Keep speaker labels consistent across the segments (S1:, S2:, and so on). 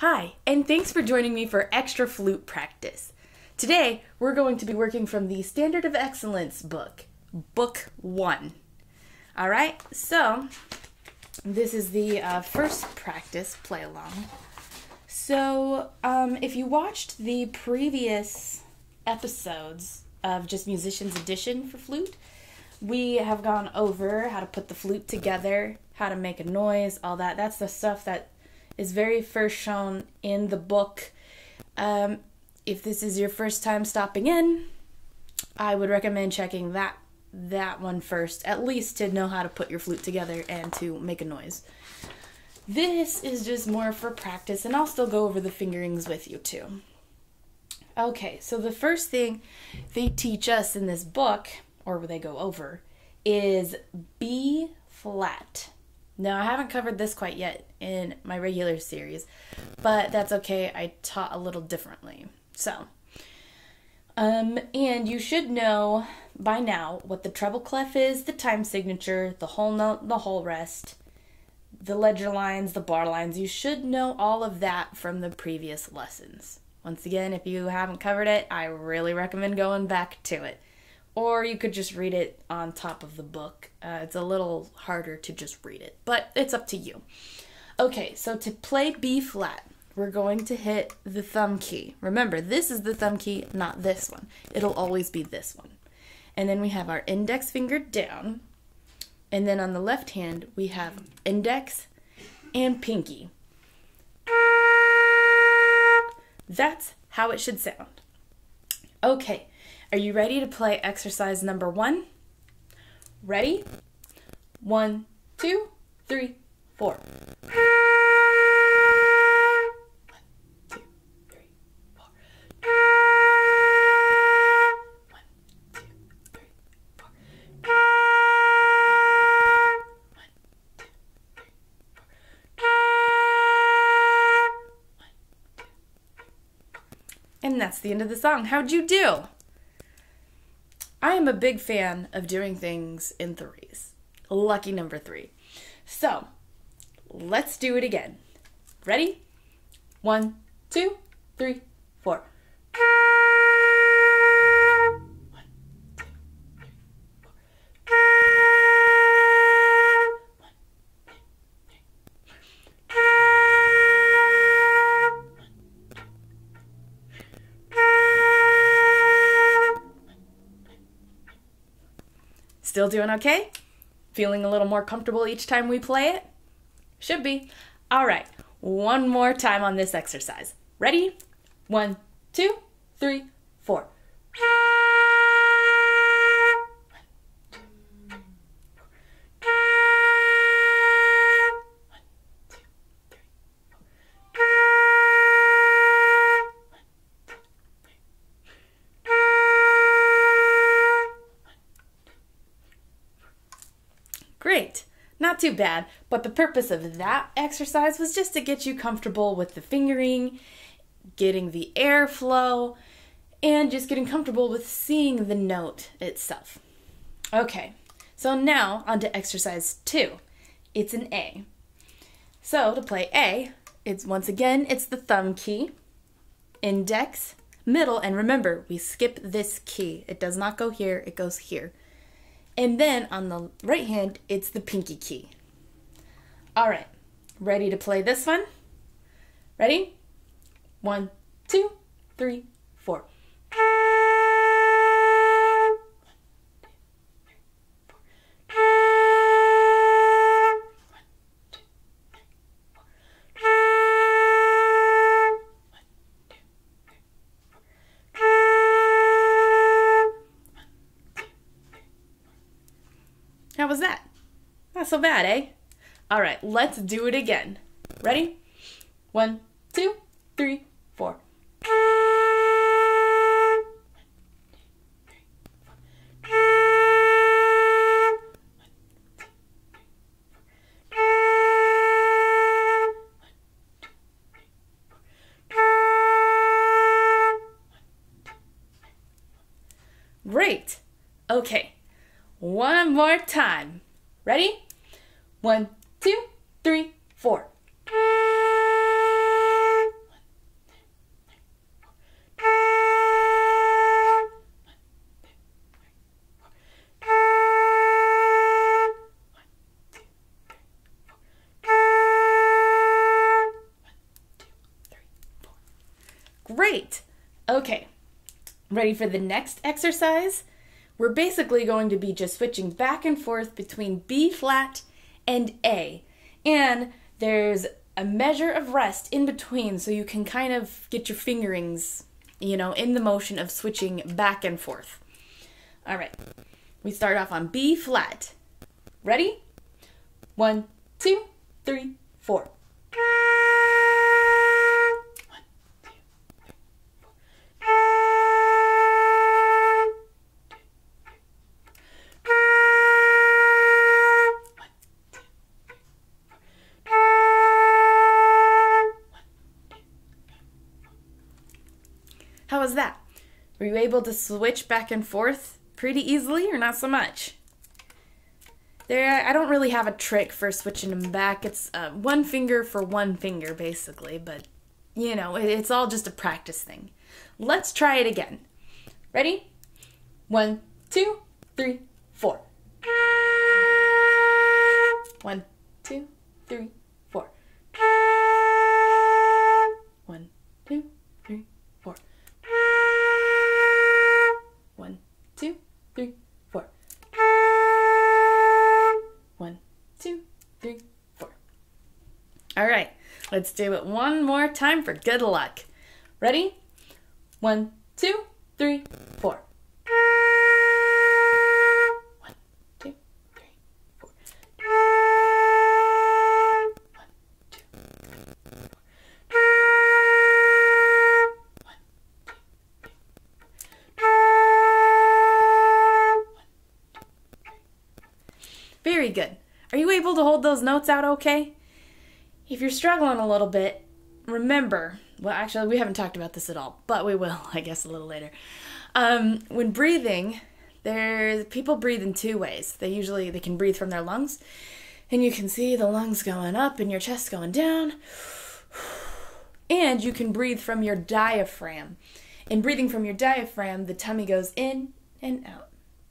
S1: Hi, and thanks for joining me for extra flute practice. Today, we're going to be working from the Standard of Excellence book, Book 1. All right, so this is the uh, first practice play along. So, um, if you watched the previous episodes of just Musician's Addition for flute, we have gone over how to put the flute together, how to make a noise, all that. That's the stuff that is very first shown in the book. Um, if this is your first time stopping in, I would recommend checking that that one first, at least to know how to put your flute together and to make a noise. This is just more for practice, and I'll still go over the fingerings with you too. Okay, so the first thing they teach us in this book, or they go over, is B flat. Now, I haven't covered this quite yet in my regular series, but that's okay. I taught a little differently. So, um, and you should know by now what the treble clef is, the time signature, the whole note, the whole rest, the ledger lines, the bar lines. You should know all of that from the previous lessons. Once again, if you haven't covered it, I really recommend going back to it or you could just read it on top of the book. Uh, it's a little harder to just read it, but it's up to you. Okay, so to play B flat, we're going to hit the thumb key. Remember, this is the thumb key, not this one. It'll always be this one. And then we have our index finger down. And then on the left hand, we have index and pinky. That's how it should sound. Okay, are you ready to play exercise number one? Ready? One, two, three, four. And that's the end of the song. How'd you do? I am a big fan of doing things in threes. Lucky number three. So let's do it again. Ready? One, two, three, four. Doing okay? Feeling a little more comfortable each time we play it? Should be. All right, one more time on this exercise. Ready? One, two, three, four. Too bad, but the purpose of that exercise was just to get you comfortable with the fingering, getting the airflow, and just getting comfortable with seeing the note itself. Okay, so now on to exercise two. It's an A. So to play A, it's once again, it's the thumb key, index, middle, and remember, we skip this key. It does not go here, it goes here. And then on the right hand, it's the pinky key. All right, ready to play this one? Ready? One, two, three, was that? Not so bad, eh? All right, let's do it again. Ready? One, two, three, four. Great. Okay, one more time. Ready? One, two, three, four. Great. Okay. Ready for the next exercise? We're basically going to be just switching back and forth between B flat and A. And there's a measure of rest in between so you can kind of get your fingerings, you know, in the motion of switching back and forth. All right. We start off on B flat. Ready? One, two, three, four. Was that? Were you able to switch back and forth pretty easily or not so much? There, I don't really have a trick for switching them back. It's uh, one finger for one finger, basically, but you know, it, it's all just a practice thing. Let's try it again. Ready? One, two, three, four. One, two, three, let's do it one more time for good luck. Ready? One, two, three, four. One, two, three, four. One, two, three, four. Very good. Are you able to hold those notes out okay? If you're struggling a little bit, remember, well, actually, we haven't talked about this at all, but we will, I guess, a little later. Um, when breathing, there's people breathe in two ways. They usually they can breathe from their lungs, and you can see the lungs going up and your chest going down. And you can breathe from your diaphragm. In breathing from your diaphragm, the tummy goes in and out,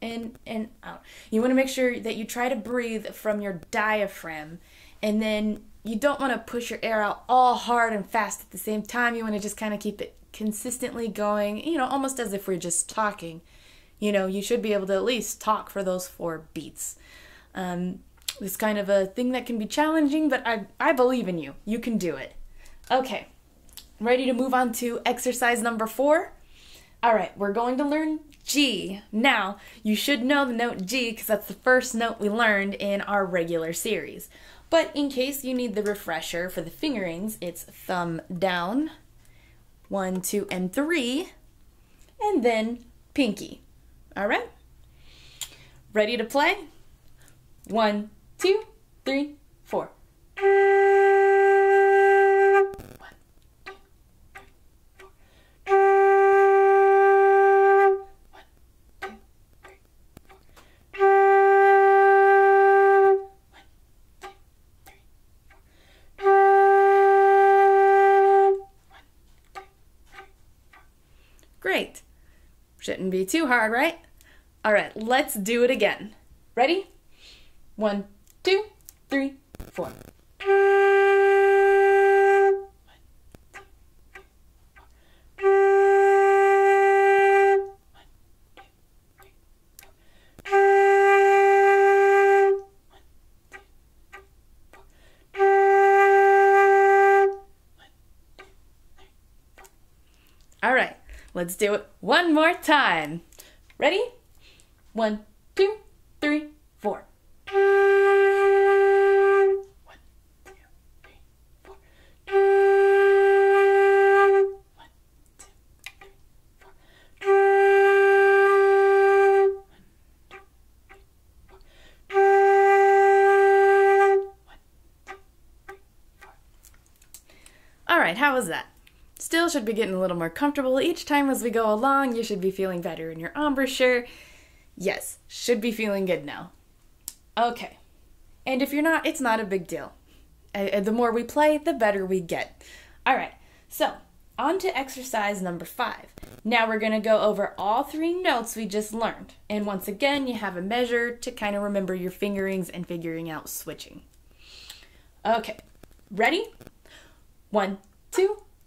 S1: in and out. You want to make sure that you try to breathe from your diaphragm, and then you don't want to push your air out all hard and fast at the same time. You want to just kind of keep it consistently going, you know, almost as if we're just talking. You know, you should be able to at least talk for those four beats. Um, it's kind of a thing that can be challenging, but I, I believe in you. You can do it. Okay, ready to move on to exercise number four? All right, we're going to learn G. Now, you should know the note G because that's the first note we learned in our regular series. But in case you need the refresher for the fingerings, it's thumb down, one, two, and three, and then pinky. All right? Ready to play? One, two, three, four. Be too hard, right? All right, let's do it again. Ready? One, let's do it one more time. Ready? One, two, three, four. All right, how was that? Still should be getting a little more comfortable each time as we go along. You should be feeling better in your embouchure. Yes, should be feeling good now. Okay. And if you're not, it's not a big deal. Uh, the more we play, the better we get. All right. So, on to exercise number five. Now we're going to go over all three notes we just learned. And once again, you have a measure to kind of remember your fingerings and figuring out switching. Okay. Ready? One, two,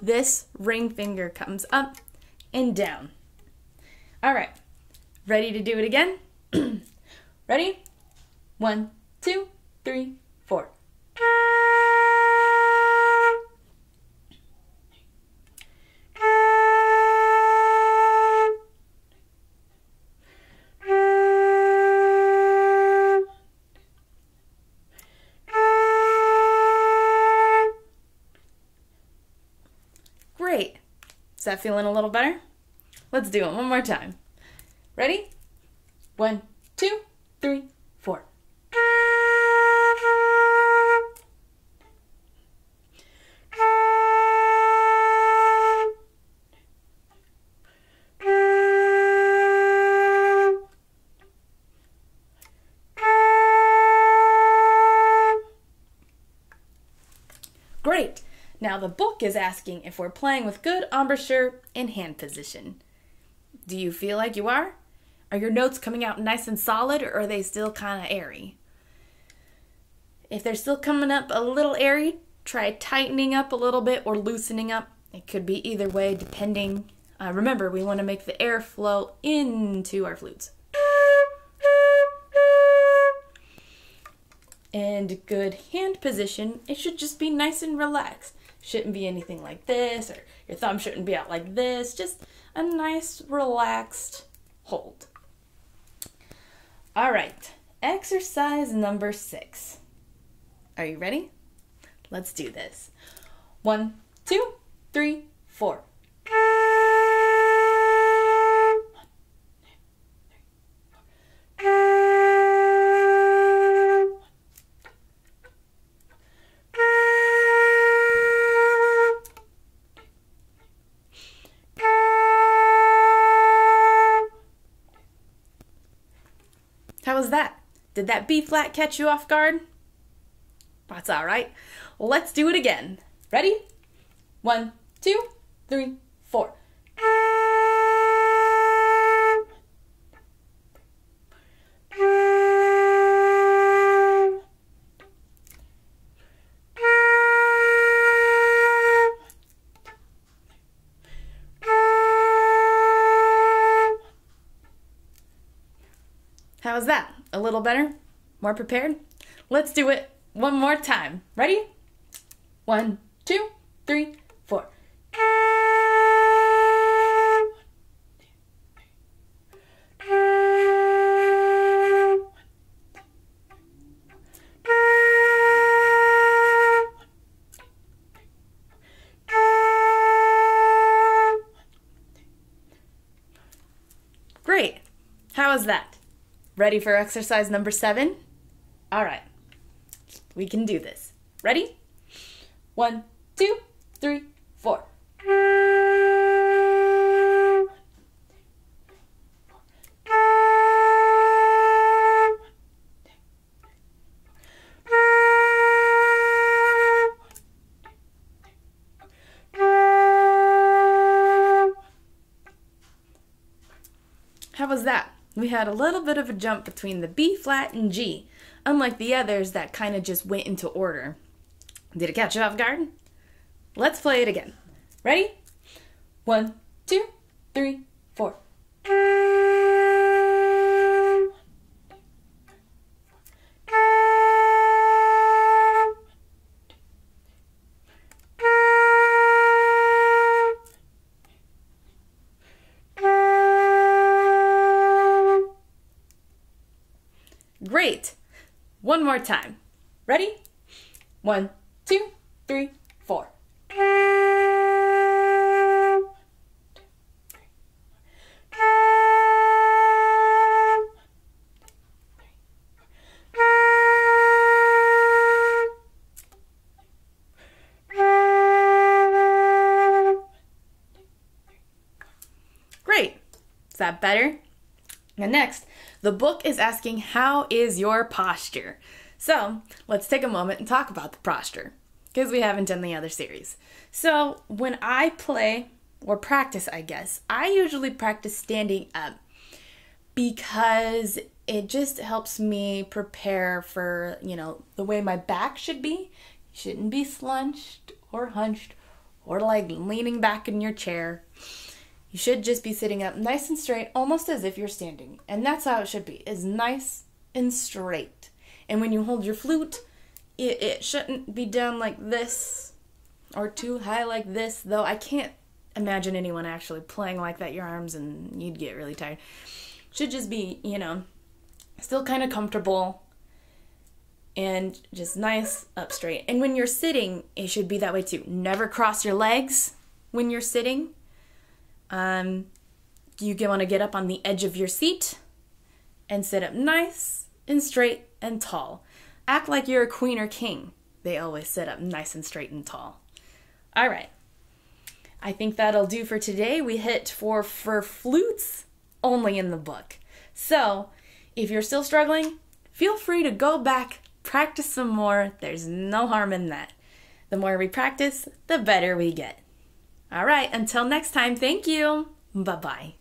S1: this ring finger comes up and down. All right, ready to do it again? ready? One, two, three, four. That feeling a little better? Let's do it one more time. Ready? One, two, three, Is asking if we're playing with good embouchure and hand position. Do you feel like you are? Are your notes coming out nice and solid or are they still kind of airy? If they're still coming up a little airy, try tightening up a little bit or loosening up. It could be either way depending. Uh, remember, we want to make the air flow into our flutes. And good hand position, it should just be nice and relaxed. Shouldn't be anything like this, or your thumb shouldn't be out like this. Just a nice, relaxed hold. All right, exercise number six. Are you ready? Let's do this. One, two, three, four. Did that B flat catch you off guard? That's all right. Let's do it again. Ready? One, two, three, four. Little better? More prepared? Let's do it one more time. Ready? One, two, three, Ready for exercise number seven? All right. We can do this. Ready? One, We had a little bit of a jump between the B flat and G, unlike the others that kind of just went into order. Did it catch you off guard? Let's play it again. Ready? One, two, three, One, two, three, four. Great. Is that better? And next, the book is asking, How is your posture? So let's take a moment and talk about the posture because we haven't done the other series. So when I play or practice, I guess, I usually practice standing up because it just helps me prepare for, you know, the way my back should be. Shouldn't be slunched or hunched or like leaning back in your chair. You should just be sitting up nice and straight, almost as if you're standing. And that's how it should be, is nice and straight. And when you hold your flute, it, it shouldn't be down like this or too high like this, though I can't imagine anyone actually playing like that, your arms, and you'd get really tired. Should just be, you know, still kind of comfortable and just nice up straight. And when you're sitting, it should be that way too. Never cross your legs when you're sitting. Um, you want to get up on the edge of your seat and sit up nice and straight and tall. Act like you're a queen or king. They always sit up nice and straight and tall. All right. I think that'll do for today. We hit for for flutes only in the book. So, if you're still struggling, feel free to go back, practice some more. There's no harm in that. The more we practice, the better we get. All right, until next time, thank you. Bye bye.